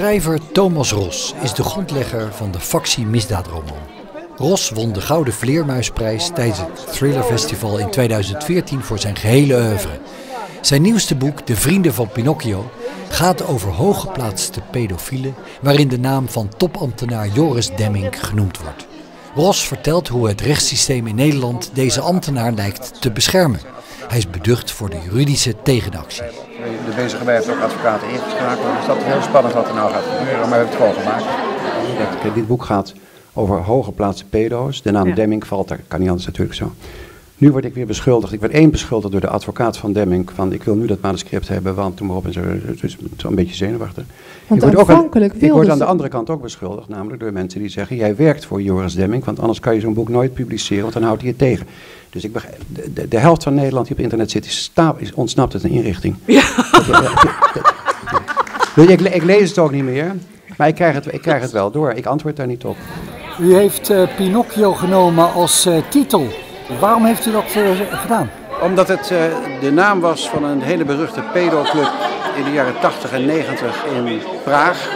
Schrijver Thomas Ros is de grondlegger van de factie misdaadroman. Ros won de Gouden Vleermuisprijs tijdens het Thriller Festival in 2014 voor zijn gehele oeuvre. Zijn nieuwste boek, De Vrienden van Pinocchio, gaat over hooggeplaatste pedofielen, waarin de naam van topambtenaar Joris Demming genoemd wordt. Ros vertelt hoe het rechtssysteem in Nederland deze ambtenaar lijkt te beschermen. Hij is beducht voor de juridische tegenactie. De bezige bij heeft ook advocaten ingeschakeld. Dus dat is heel spannend wat er nou gaat gebeuren. Maar we hebben het gewoon gemaakt. Dit boek gaat over hooggeplaatste pedo's. De naam Ja. Demming valt er. Kan niet anders natuurlijk zo. Nu word ik weer beschuldigd. Ik werd één beschuldigd door de advocaat van Demming. Van ik wil nu dat manuscript hebben, want toen maar op en zo. Dus een beetje zenuwachtig. Want ik word, ook aan, ik word aan de andere kant ook beschuldigd. Namelijk door mensen die zeggen, jij werkt voor Joris Demming. Want anders kan je zo'n boek nooit publiceren, want dan houdt hij het tegen. Dus ik begrijp, de, de, de helft van Nederland die op internet zit, is, sta, is ontsnapt uit een inrichting. Dus ik, ik lees het ook niet meer. Maar ik krijg, het, ik krijg het wel door. Ik antwoord daar niet op. U heeft eh, Pinocchio genomen als eh, titel. Waarom heeft u dat eh, gedaan? Omdat het eh, de naam was van een hele beruchte pedoclub in de jaren 80 en 90 in Praag.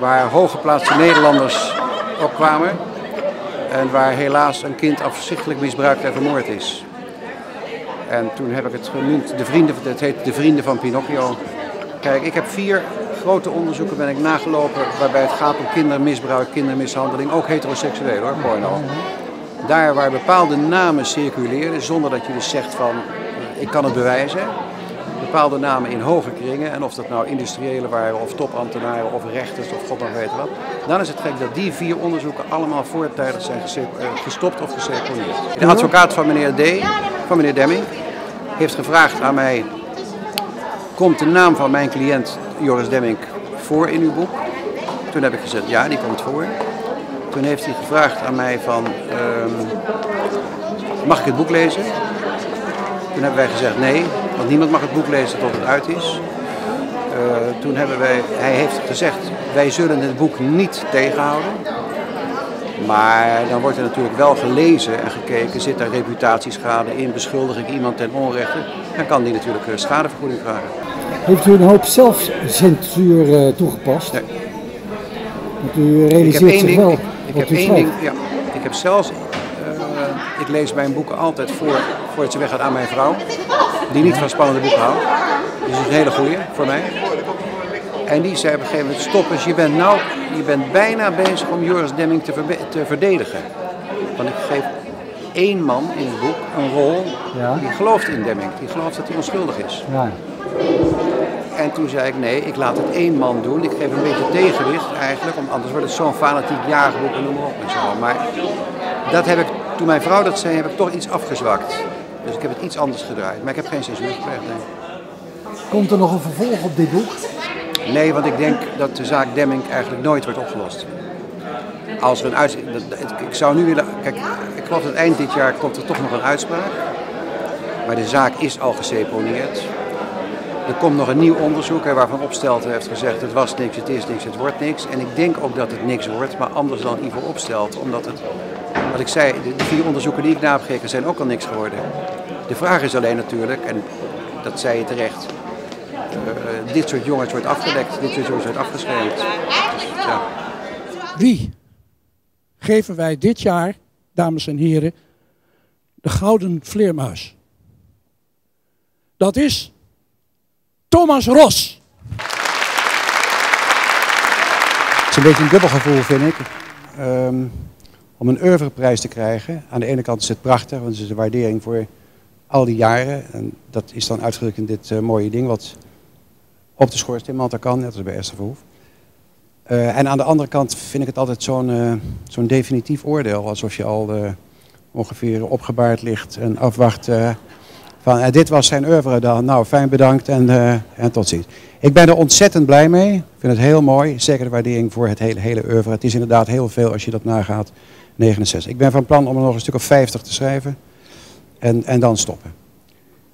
Waar hooggeplaatste Nederlanders op kwamen. En waar helaas een kind afzichtelijk misbruikt en vermoord is. En toen heb ik het genoemd, de vrienden, het heet De Vrienden van Pinocchio. Kijk, ik heb vier grote onderzoeken ben ik nagelopen waarbij het gaat om kindermisbruik, kindermishandeling, ook heteroseksueel hoor, porno. Daar waar bepaalde namen circuleren, zonder dat je dus zegt van eh, ik kan het bewijzen. Bepaalde namen in hoge kringen, en of dat nou industriëlen waren, of topambtenaren, of rechters, of god maar weet wat. Dan is het gek dat die vier onderzoeken allemaal voortijdig zijn eh, gestopt of geseponeerd. De advocaat van meneer D, van meneer Demming, heeft gevraagd aan mij komt de naam van mijn cliënt Joris Demming voor in uw boek? Toen heb ik gezegd, ja, die komt voor. Toen heeft hij gevraagd aan mij van, ehm, mag ik het boek lezen? Toen hebben wij gezegd nee, want niemand mag het boek lezen tot het uit is. Eh, toen hebben wij, hij heeft gezegd, wij zullen het boek niet tegenhouden. Maar dan wordt er natuurlijk wel gelezen en gekeken, zit er reputatieschade in, beschuldig ik iemand ten onrechte, dan kan die natuurlijk eh, schadevergoeding vragen. Heeft u een hoop zelfcensuur eh, toegepast? Nee. Want u Ik heb realiseert één zich ding, wel heb één ding, ja, ik heb zelfs, eh, ik lees mijn boeken altijd voor, voordat ze weggaat aan mijn vrouw, die niet van spannende boeken houdt. Dus dat is een hele goeie voor mij. En die zei op een gegeven moment, stop eens, je bent, nou, je bent bijna bezig om Joris Demming te, te verdedigen. Want ik geef één man in het boek een rol Ja. die gelooft in Demming, die gelooft dat hij onschuldig is. Ja. En toen zei ik, nee, ik laat het één man doen. Ik geef een beetje tegenwicht eigenlijk, want anders wordt het zo'n fanatiek jagerboek en noem maar op en zo. Maar dat heb ik, toen mijn vrouw dat zei, heb ik toch iets afgezwakt. Dus ik heb het iets anders gedraaid. Maar ik heb geen censuur gepleegd, nee. Komt er nog een vervolg op dit boek? Nee, want ik denk dat de zaak Demming eigenlijk nooit wordt opgelost. Als er een uitspraak... Ik zou nu willen... Kijk, ik geloof dat eind dit jaar komt er toch nog een uitspraak. Maar de zaak is al geseponeerd. Er komt nog een nieuw onderzoek hè, waarvan Opstelten heeft gezegd... het was niks, het is niks, het wordt niks. En ik denk ook dat het niks wordt, maar anders dan Ivo Opstelt. Omdat het... Wat ik zei, de vier onderzoeken die ik na heb gekeken zijn ook al niks geworden. De vraag is alleen natuurlijk, en dat zei je terecht... eh, dit soort jongens wordt afgedekt, dit soort jongens wordt afgeschermd. Wie geven wij dit jaar, dames en heren, de gouden vleermuis? Dat is Thomas Ros. Het is een beetje een dubbel gevoel, vind ik. Ehm, om een oeuvreprijs te krijgen. Aan de ene kant is het prachtig, want het is een waardering voor al die jaren. En dat is dan uitgedrukt in dit eh, mooie ding, wat op de schoorsteenmantel kan, net als bij Esther Verhoef. Eh, en aan de andere kant vind ik het altijd zo'n eh, zo'n definitief oordeel. Alsof je al ongeveer opgebaard ligt en afwacht van eh, dit was zijn oeuvre dan. Nou, fijn bedankt en, eh, en tot ziens. Ik ben er ontzettend blij mee. Ik vind het heel mooi. Zeker de waardering voor het hele, hele oeuvre. Het is inderdaad heel veel als je dat nagaat. 69. Ik ben van plan om er nog een stuk of 50 te schrijven. En, en dan stoppen.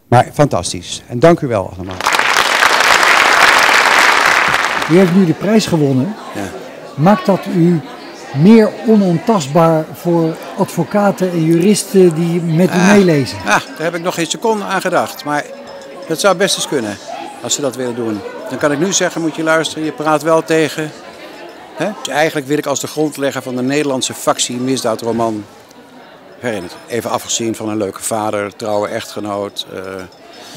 Maar fantastisch. En dank u wel allemaal. U heeft nu de prijs gewonnen. Ja. Maakt dat u meer onontastbaar voor advocaten en juristen die met u meelezen? Ah, daar heb ik nog geen seconde aan gedacht. Maar dat zou best eens kunnen. Als ze dat willen doen. Dan kan ik nu zeggen, moet je luisteren, je praat wel tegen. Hè? Dus eigenlijk wil ik als de grondlegger van de Nederlandse factie misdaadroman herinnerd. Even afgezien van een leuke vader, trouwe echtgenoot, uh,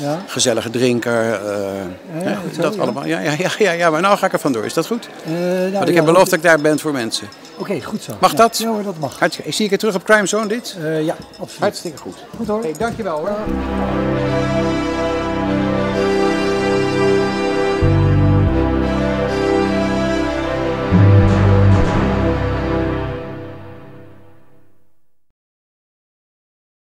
ja. gezellige drinker. Uh, ja, ja, dat allemaal. Ja, ja, ja, ja, ja, maar nou ga ik er vandoor. Is dat goed? Uh, nou, Want ik heb beloofd dat ik daar ben voor mensen. Oké, okay, goed zo. Mag dat? Ja, dat mag. Hartstikke. Ik zie ik er terug op Crime Zone dit? ja, absoluut. Hartstikke goed. Goed hoor. Hey, dankjewel hoor.